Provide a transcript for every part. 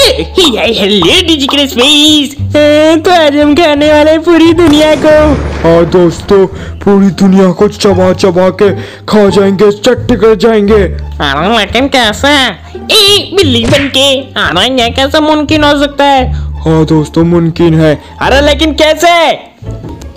Hello space तो आज हम खाने वाले पूरी दुनिया को। हाँ दोस्तों पूरी दुनिया को चबा चबा के खा जाएँगे चट्ट कर जाएँगे। अरे लेकिन कैसा? ए बिल्ली बन के अरे ये कैसा मुमकिन हो सकता है? हाँ दोस्तों मुमकिन है। अरे लेकिन कैसे?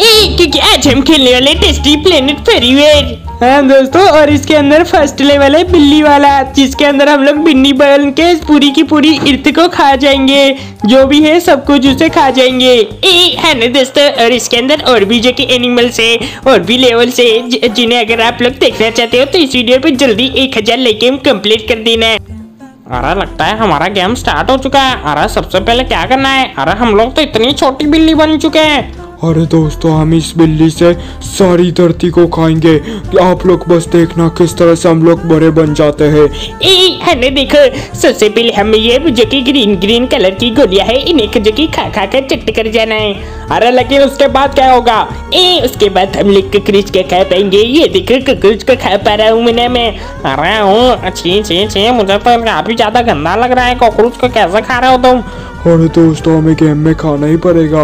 ए क्योंकि आज हम खेलने वाले टेस्टी प्लेनेट फेरीवेयर हाँ दोस्तों, और इसके अंदर फ़र्स्ट लेवल है, बिल्ली वाला। जिसके अंदर हम लोग बिन्नी बन के पूरी की पूरी इर्त को खा जाएँगे। जो भी है, सब कुछ उसे खा जाएँगे। ए, है ना दोस्तों? और इसके अंदर और भी जो कि एनिमल्स है, और भी लेवल से जिन्हें अगर आप लोग देखना चाहते हो तो इस वीडियो पे जल्दी एक हज़ार लेके हम कंप्लीट कर देना है। अरे, लगता है हमारा गेम स्टार्ट हो चुका है। अरे, सबसे पहले क्या करना है? अरे, हम लोग तो इतनी छोटी बिल्ली बन चुके हैं। अरे दोस्तों, हम इस बिल्ली से सारी धरती को खाएँगे। आप लोग बस देखना किस तरह से हम लोग बड़े बन जाते हैं। हने देखो, सबसे पहले हमें ये जो कि ग्रीन ग्रीन कलर की गोलियाँ है, इन्हें जो कि खा खा कर चट कर जाना है। अरे, लेकिन उसके बाद क्या होगा? ए, उसके बाद हम लोग ककरोच का खा पाएँगे। ये देखो ककरोच का खा पा रहा हूँ मैंने मैं। अरे, हूँ, अच्छी अच्छी अच्छी, मुझे तो काफ़ी ज़्यादा गंदा लग रहा है। कॉकरोच को कैसे खा रहे हो तुम? अरे दोस्तों हमें गेम में खाना ही पड़ेगा।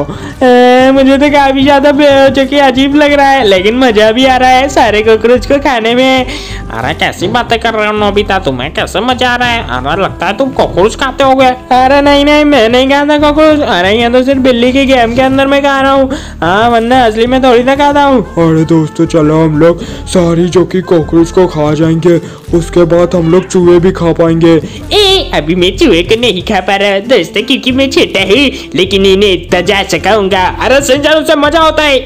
मुझे तो काफ़ी ज़्यादा बे- अजीब लग रहा है लेकिन मज़ा भी आ रहा है सारे कॉकरोच को खाने में। अरे कैसी बातें कर रहे हो नोबिता तुम्हें कैसे मज़ा आ रहा है? अरे लगता है तुम कॉकरोच खाते हो गए अरे नहीं नहीं मैं नहीं खाता कॉकरोच अरे ये तो सिर्फ़ बिल्ली के गेम के अंदर मैं खा रहा हूँ। हाँ वरना असली में थोड़ी ना खाता हूँ। अरे दोस्तों चलो हम लोग सारी जो कि कॉकरोच को खा जाएँगे उसके बाद हम लोग चूहे भी खा पाएँगे। ए अभी मैं चूहे को नहीं खा पा रहा दोस्तों क्योंकि मैं छोटा है, लेकिन इन्हें इतना जा सकाऊँगा अरे संजान से मज़ा होता है।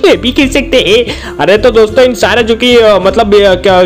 वे भी खेल सकते हैं। अरे तो दोस्तों, इन सारे जो कि मतलब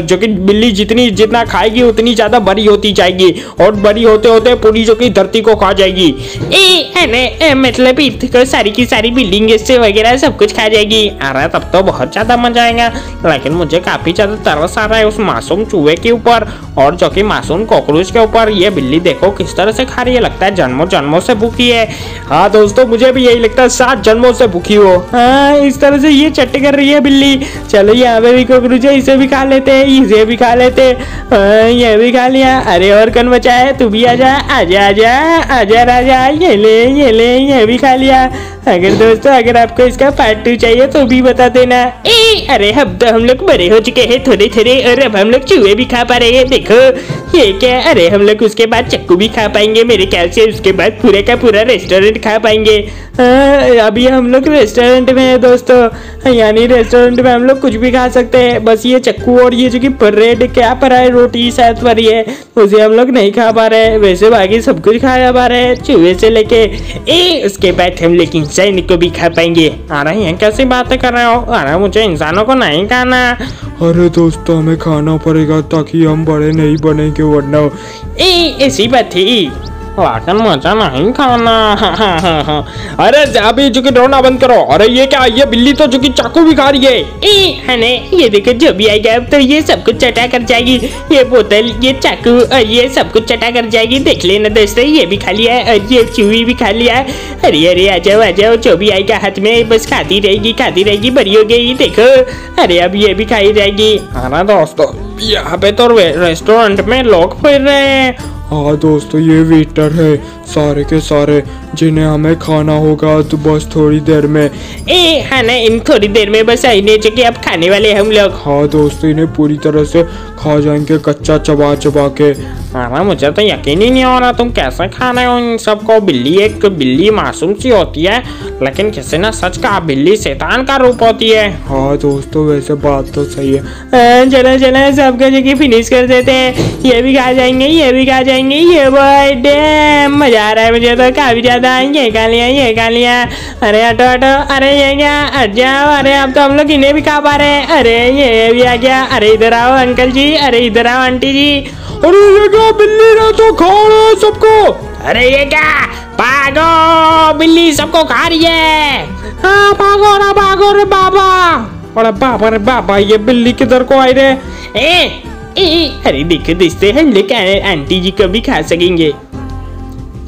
जो कि बिल्ली जितनी, जितना खाएगी, उतनी ज़्यादा बड़ी होती जाएगी। और बड़ी होते होते पूरी जो कि धरती को खा जाएगी। ए मतलब सारी की सारी बिल्डिंग से वगैरह सब कुछ खा जाएगी। अरे, तब तो बहुत ज़्यादा मज़ा आएगा। लेकिन मुझे काफ़ी ज़्यादा तरस आ रहा है उस मासूम चूहे के ऊपर। और जो कि मासूम कॉकरोच के ऊपर। ये बिल्ली देखो, किस तरह से खा रही है, लगता है जन्मों जन्मों से भूखी है। हाँ दोस्तों मुझे भी यही लगता है सात जन्मों से भूखी हो। हाँ इस तरह से ये चट्ट कर रही है बिल्ली। चलो यहाँ पे भी कॉकरोच है इसे भी खा लेते हैं इसे भी खा लेते हैं। हाँ, ये भी खा लिया। अरे और कौन बचा है? तू भी आजा आजा आजा आजा राजा। ये ले ये ले ये भी खा लिया। अगर दोस्तों अगर आपको इसका पार्ट टू चाहिए तो भी बता देना। ए अरे हम तो हम लोग बड़े हो चुके हैं थोड़े थोड़े और अब हम लोग चूहे भी खा पा रहे हैं देखो। ये क्या अरे हम लोग उसके बाद चक्कू भी खा पाएँगे मेरे ख्याल से उसके बाद पूरे का पूरा रेस्टोरेंट खा पाएँगे। हाँ, अभी हम लोग रेस्टोरेंट में है दोस्तों। यानी रेस्टोरेंट में हम लोग कुछ भी खा सकते हैं। बस ये चक्कू और ये जो कि ब्रेड क्या पर है रोटी शायद पर ही है उसे हम लोग नहीं खा पा रहे वैसे बाकी सब कुछ खा पा रहे हैं चूहे से लेके। ए उसके बाद हम लोग इंसान को भी खा पाएँगे। आ रहे हैं कैसी बातें कर रहे हो? अरे मुझे इंसानों को नहीं खाना। अरे दोस्तों हमें खाना पड़ेगा ताकि हम बड़े नहीं बनेंगे। वरना ए ऐसी बात थी लेकिन मज़ा नहीं खाना अरे अभी जो कि डरना बंद करो अरे ये क्या ये बिल्ली तो जो कि चाकू भी खा रही है ए हने ये देखो जो भी आएगा अब तो ये सब कुछ चटा कर जाएगी ये बोतल ये चाकू और ये सब कुछ चटा कर जाएगी देख लेना दोस्तों ये भी खा लिया है और ये चूही भी खा लिया है अरे अरे आ जाओ आ जाओ जो भी आएगा हाथ में बस खाती रहेगी खाती रहेगी बड़ी हो गई देखो अरे अब ये भी खाई जाएगी अरे दोस्तों यहाँ पे तो रे- रेस्टोरेंट में लोग फिर रहे हैं। हाँ दोस्तों ये वेटर है। सारे के सारे जिन्हें हमें खाना होगा तो बस थोड़ी देर में। ए हाँ ना इन थोड़ी देर में बस आईने जो कि अब खाने वाले हम लोग। हाँ दोस्तों इन्हें पूरी तरह से खा जाएँगे कच्चा चबा चबा के। हाँ मुझे तो यकीन ही नहीं हो रहा तुम कैसे खा रहे हो इन सबको? बिल्ली एक बिल्ली मासूम सी होती है लेकिन किसी ने सच कहा बिल्ली शैतान का रूप होती है। हाँ दोस्तों वैसे बात तो सही है। हाँ, चलो चलो सबको जो कि फिनिश कर देते हैं। ये भी खा जाएँगे, ये भी खा जाएँगे, ये बॉय डैम मज़ा आ रहा है मुझे तो काफ़ी ज़्यादा। ये खा लिया, ये खा लिया। अरे हटो हटो अरे ये क्या? हट जाओ। अरे अब तो हम लोग इन्हें भी खा पा रहे हैं। अरे ये भी आ गया। अरे इधर आओ अंकल जी। अरे इधर आओ आंटी जी। अरे ये क्या? बिल्ली ने तो खा रहा सबको। अरे ये क्या? भागो बिल्ली सबको खा रही है। हाँ पागो ना भागो रे बाबा। अरे बाबा रे बाबा, ये बिल्ली किधर को आई रे? ए, ए, अरे देखो दोस्तों हम लोग आंटी जी को भी खा सकेंगे।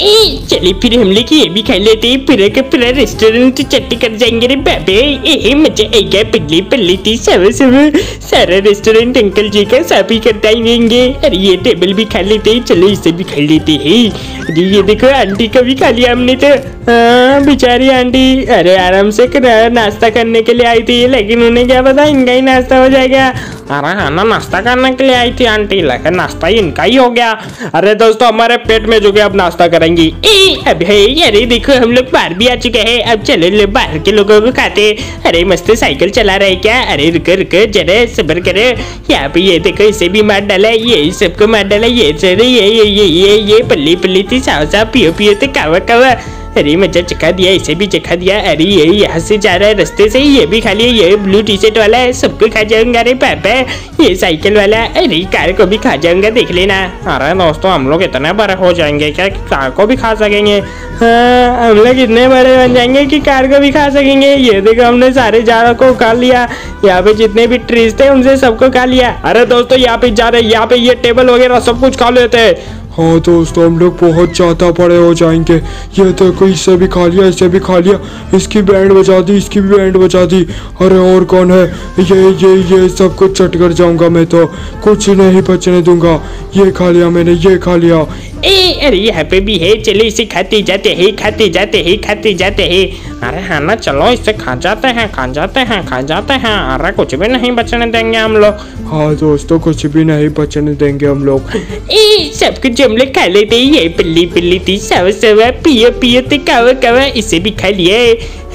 ए, चलिए फिर हम लोग ये भी खा लेते हैं। पूरा का पूरा रेस्टोरेंट चट्टी कर जाएँगे रे बाबे। ए मज़ा आएगा पिल्ली पल्ली थी। सब सब, सारा रेस्टोरेंट अंकल जी का साफ़ ही करता ही देंगे अरे, ये टेबल भी खा लेते हैं। चलो, इसे भी खा लेते हैं। अरे, ये देखो, आंटी का भी खा लिया हमने तो। हाँ बेचारी आंटी। अरे, आराम से कर- नाश्ता करने के लिए आई थी। लेकिन उन्हें क्या पता, इनका ही नाश्ता हो जाएगा। अरे हाँ ना, नाश्ता करने के लिए आई थी आंटी। लेकिन नाश्ता ही इनका ही हो गया। अरे, दोस्तों, हमारे पेट में जो कि अब नाश्ता करेंगी ए अब है अरे देखो हम लोग बाहर भी आ चुके हैं अब चलो लो बाहर के लोगों को खाते अरे मस्त साइकिल चला रहे क्या अरे रुक रुको जरे सबर करे यहाँ पे ये देखो इसे भी मार डाला ये सबको मार डाला ये चले ये ये ये ये ये पल्ली पल्ली थी साव साव पियो पियो थे कावा कावा अरे मज़ा चखा दिया, इसे भी चखा दिया। अरे, ये यहाँ से जा रहा है, रास्ते से ये भी खा लिया, ये ब्लू टी शर्ट वाला है सबको खा जाऊँगा, अरे पापा, ये साइकिल वाला। अरे, कार को भी खा जाऊँगा, देख लेना। अरे, दोस्तों, हम लोग इतने बड़े हो जाएँगे क्या कार को भी खा सकेंगे? हाँ हम लोग इतने बड़े बन जाएँगे कि कार को भी खा सकेंगे। ये देखो, हमने सारे जाड़ों को खा लिया। यहाँ पे जितने भी ट्रीज थे, उनसे सबको खा लिया। अरे, दोस्तों, यहाँ पे जा रहे यहाँ पे ये टेबल वगैरह सब कुछ खा लेते हैं। हाँ दोस्तों, हम लोग बहुत ज़्यादा बड़े हो जाएँगे। ये देखो इससे भी खा लिया इससे भी खा लिया। इसकी बैंड बजा दी, इसकी भी बैंड बजा दी। अरे और कौन है? ये ये ये सब कुछ चट कर जाऊँगा मैं तो। कुछ नहीं बचने दूँगा। ये खा लिया मैंने, ये खा लिया। ए अरे यहाँ पे भी है चलो इसे खाते जाते हैं खाते जाते हैं खाते जाते हैं। अरे हाँ ना चलो इसे खा जाते हैं खा जाते हैं खा जाते हैं। अरे कुछ भी नहीं बचने देंगे हम लोग। हाँ दोस्तों कुछ भी नहीं बचने देंगे हम लोग। ए सब कुछ हम लोग खा लेते हैं ये पिल्ली पिल्ली थी सवा सवा पियो पियो ते कवा कवा इसे भी खा लिया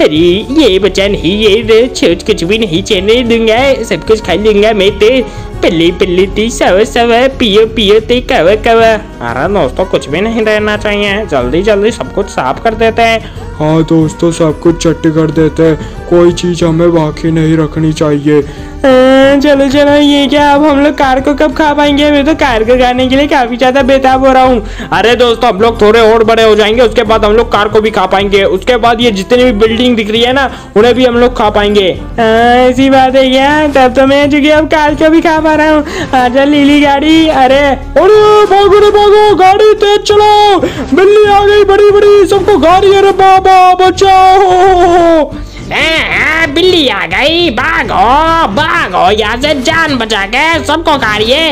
अरे ये बचा नहीं ये छोट कुछ भी नहीं चेने दूँगा सब कुछ खा लूँगा मैं तो पिल्ली पिल्ली ती सवा सवा पियो पियो ते कवा कवा अरे दोस्तों कुछ भी नहीं रहना चाहिए जल्दी जल्दी सब कुछ साफ़ कर देते हैं हाँ दोस्तों सब कुछ चट कर देते हैं। कोई चीज़ हमें बाकी नहीं रखनी चाहिए। अं, चलो चलो ये क्या? अब हम लोग कार को कब खा पाएँगे? मैं तो कार को खाने के लिए काफ़ी ज़्यादा बेताब हो रहा हूँ। अरे दोस्तों हम लोग थोड़े और बड़े हो जाएँगे उसके बाद हम लोग कार को भी खा पाएँगे। उसके बाद ये जितनी भी बिल्डिंग दिख रही है ना उन्हें भी हम लोग खा पाएँगे। ऐसी बात है क्या? तब तो मैं चुकी अब कार को भी खा पा रहा हूँ। आजा लीली गाड़ी। अरे अरे भागो रे भागो गाड़ी तेज चलाओ। बिल्ली आ गई बड़ी बड़ी सबको गाड़ी अरे बचाओ। हाँ, बिल्ली आ गई भागो भागो यहाँ से जान बचा के सबको काटिए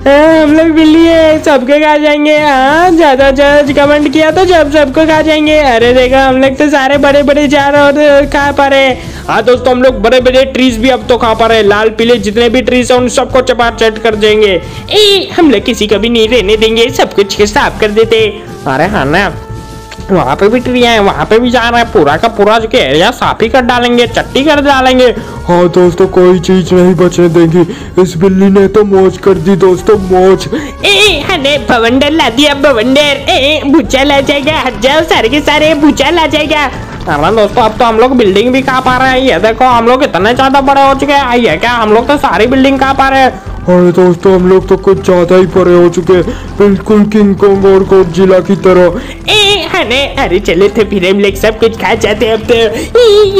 हम लोग बिल्ली है सबको खा जाएँगे। हाँ ज़्यादा ज़्यादा कमेंट किया तो जब सबको खा जाएँगे। अरे देखो हम लोग तो सारे बड़े बड़े जार और खा पा रहे हाँ। दोस्तों हम लोग बड़े बड़े ट्रीज भी अब तो खा पा रहे हैं। लाल पीले जितने भी ट्रीज है उन सबको चपा चट कर देंगे ए हम लोग किसी को भी नहीं रहने देंगे सब कुछ साफ़ कर देते। अरे हाँ ना। वहाँ पे भी ट्री है वहाँ पे भी जा रहा है। पूरा का पूरा जो कि एरिया साफ़ ही कर डालेंगे चट्टी कर डालेंगे। हाँ दोस्तों कोई चीज़ नहीं बचने देंगी। इस बिल्ली ने तो मौज कर दी दोस्तों मौज। ए हने भवंडर ला दिया भवंडर ए भूचा ला जाएगा हट जाओ सारे के सारे भूचा ला जाएगा। अरे दोस्तों अब तो हम लोग बिल्डिंग भी खा पा रहे हैं। ये देखो हम लोग इतने ज़्यादा बड़े हो चुके हैं। ये क्या हम लोग तो सारी बिल्डिंग खा पा रहे हैं। अरे दोस्तों हम लोग तो कुछ ज़्यादा ही परे हो चुके बिल्कुल किंग कॉन्ग और गोडजिला की तरह। ए हने अरे चले थे फिर हम लोग सब कुछ खा जाते अब तो।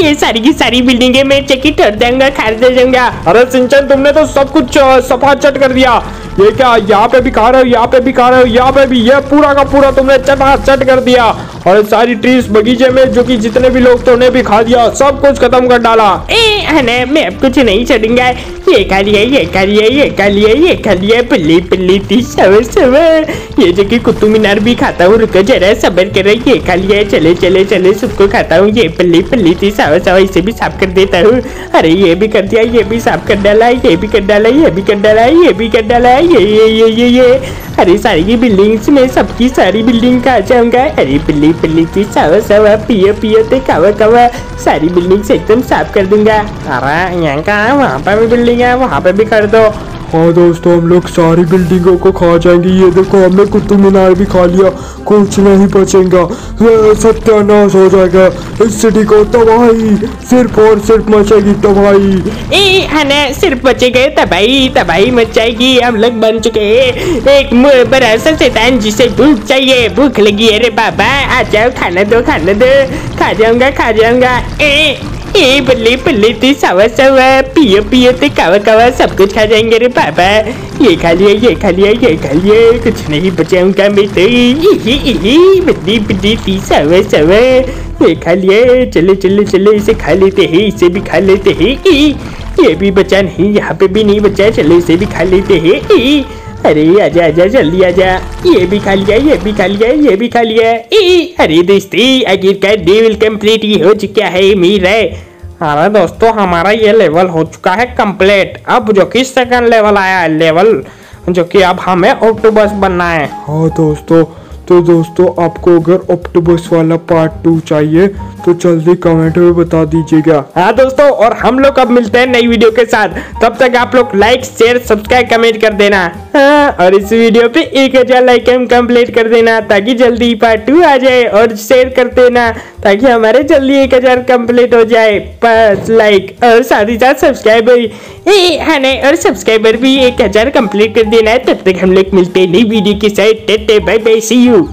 ये सारी की सारी बिल्डिंगें मैं चकी कर दूँगा खा दे जाऊँगा। अरे सिंचन तुमने तो सब कुछ सफ़ा चट कर दिया। ये क्या, यहाँ पे भी खा रहे हो, यहाँ पे भी खा रहे हो, यहाँ पे भी, ये पूरा का पूरा तुमने चटा चट कर दिया। और सारी ट्रीज बगीचे में, जो कि जितने भी लोग थे, उन्हें भी खा दिया, सब कुछ खत्म कर डाला। ए मैं अब कुछ नहीं छोड़ूँगा ये खा लिया ये खा लिया ये खा लिया ये खा लिया पिल्ली पिल्ली थी सवर सवर ये जो कि कुतुब मीनार भी खाता हूँ, रुको जरा सबर करो। ये खा लिया चले चले चले, सबको खाता हूँ। ये पिल्ली पिल्ली थी सवर सवर इसे भी साफ़ कर देता हूँ। अरे, ये भी कर दिया, ये भी साफ़ कर डाला, ये भी कर डाला, ये भी कर डाला, ये भी कर डाला ये ये ये ये ये। अरे सारी की बिल्डिंग्स में सबकी सारी बिल्डिंग का जाऊँगा अरे बिल्ली बिल्ली की सवा सवा पियो पियो ते कवा कवा सारी बिल्डिंग्स एकदम साफ़ कर दूँगा। अरे यहाँ कहाँ वहाँ पर भी बिल्डिंग है, वहाँ पर भी कर दो। हाँ दोस्तों, हम लोग सारी बिल्डिंगों को खा जाएँगे। ये देखो, हमने कुतुब मीनार भी खा लिया। कुछ नहीं बचेगा। सत्यानाश हो जाएगा। इस सिटी को तबाही। सिर्फ़ और सिर्फ़ मचेगी तबाही। सिर्फ़ बचे गए तबाही तबाही मच जाएगी हम लोग बन चुके हैं। एक बड़ा सा शैतान जिसे भूख चाहिए। भूख लगी है रे बाबा। आ जाओ, खाना दो खाना दो। खा जाऊँगा खा जाऊँगा। ए ए बल्ले बल्ले ते सावा सावा, पियो पियो ते कावा कावा, सब कुछ खा जाएँगे रे पापा। ये खा लिया, ये खा लिया, ये खा लिया, कुछ नहीं बचाऊँगा मैं तो। बल्ली बल्ली ती सावा सावा, ये खा लिया, चले चले चले, इसे खा लेते हैं, इसे भी खा लेते हैं। ये भी बचा नहीं, यहाँ पे भी नहीं बचा, चलो, इसे भी खा लेते हैं। अरे आजा आजा जल्दी आजा। ये भी खा लिया ये भी खा लिया ये भी खा लिया। ई, अरे दोस्ती आखिरकार लेवल कंप्लीट ही हो चुका है मीर अरे दोस्तों हमारा ये लेवल हो चुका है कंप्लीट अब जो कि सेकंड लेवल आया है लेवल जो कि अब हमें ऑक्टोबस बनना है। हाँ दोस्तों तो दोस्तों आपको अगर ऑक्टोबस वाला पार्ट टू चाहिए तो जल्दी कमेंट में बता दीजिएगा। हाँ दोस्तों और हम लोग अब मिलते हैं नई वीडियो के साथ। तब तक आप लोग लाइक शेयर सब्सक्राइब कमेंट कर देना। हाँ, और इस वीडियो पे एक हज़ार लाइक हम कंप्लीट कर देना ताकि जल्दी पार्ट टू आ जाए और शेयर कर देना ताकि हमारे जल्दी एक हज़ार कंप्लीट हो जाए। लाइक और साथ ही साथ सब्सक्राइबर हाँ और सब्सक्राइबर भी एक हज़ार कंप्लीट कर देना है। तब तक हम लोग मिलते हैं नई वीडियो के साथ। Bye bye C you